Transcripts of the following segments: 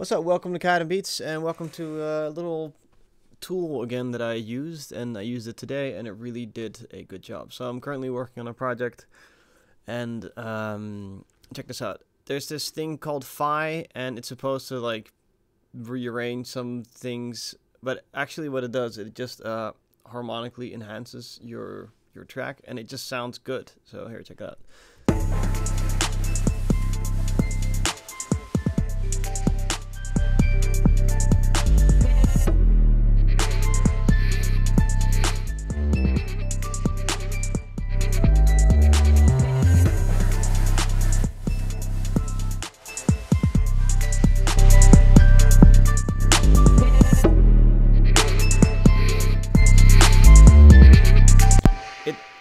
What's up? Welcome to and Beats, and welcome to a little tool again that I used, and I used it today, and it really did a good job. So I'm currently working on a project, and um, check this out. There's this thing called Phi, and it's supposed to like rearrange some things, but actually, what it does, it just uh, harmonically enhances your your track, and it just sounds good. So here, check it out.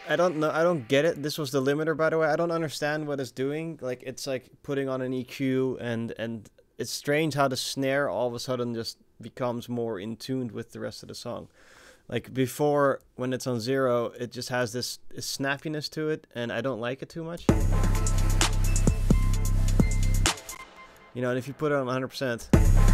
I don't know I don't get it. This was the limiter by the way. I don't understand what it's doing. Like it's like putting on an EQ and and it's strange how the snare all of a sudden just becomes more in tune with the rest of the song. Like before when it's on zero, it just has this, this snappiness to it and I don't like it too much. You know, and if you put it on 100%,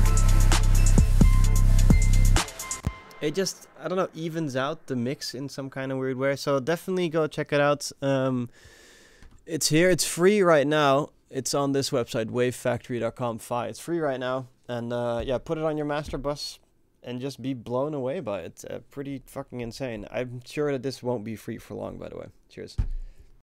it just I don't know evens out the mix in some kind of weird way. So definitely go check it out. Um, it's here. It's free right now. It's on this website wavesfactory.com. Phi. It's free right now, and uh, yeah, put it on your master bus and just be blown away by it. Uh, pretty fucking insane. I'm sure that this won't be free for long. By the way. Cheers.